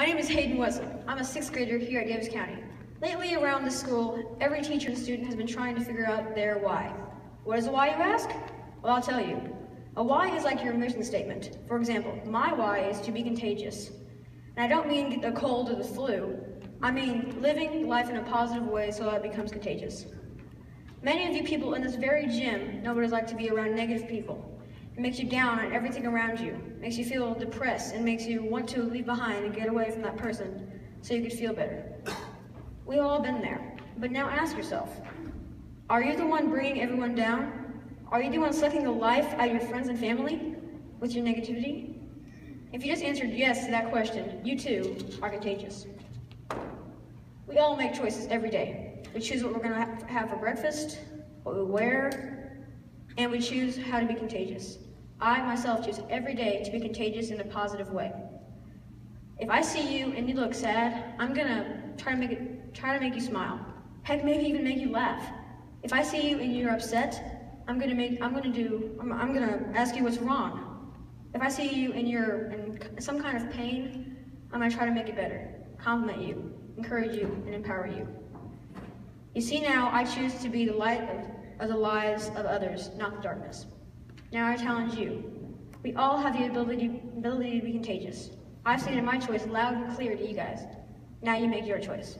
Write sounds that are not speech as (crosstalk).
my name is Hayden Wesley. I'm a sixth grader here at Davis County. Lately around the school, every teacher and student has been trying to figure out their why. What is a why, you ask? Well, I'll tell you. A why is like your mission statement. For example, my why is to be contagious. And I don't mean the cold or the flu. I mean living life in a positive way so that it becomes contagious. Many of you people in this very gym know what it's like to be around negative people. It makes you down on everything around you, makes you feel depressed, and makes you want to leave behind and get away from that person so you could feel better. (clears throat) We've all been there. But now ask yourself, are you the one bringing everyone down? Are you the one sucking the life out of your friends and family with your negativity? If you just answered yes to that question, you too are contagious. We all make choices every day. We choose what we're going to have for breakfast, what we wear, and we choose how to be contagious. I myself choose every day to be contagious in a positive way. If I see you and you look sad, I'm gonna try to make it try to make you smile. Heck, maybe even make you laugh. If I see you and you're upset, I'm gonna make I'm gonna do I'm, I'm gonna ask you what's wrong. If I see you and you're in some kind of pain, I'm gonna try to make it better, compliment you, encourage you, and empower you. You see now, I choose to be the light of, of the lives of others, not the darkness. Now I challenge you. We all have the ability, ability to be contagious. I've stated my choice loud and clear to you guys. Now you make your choice.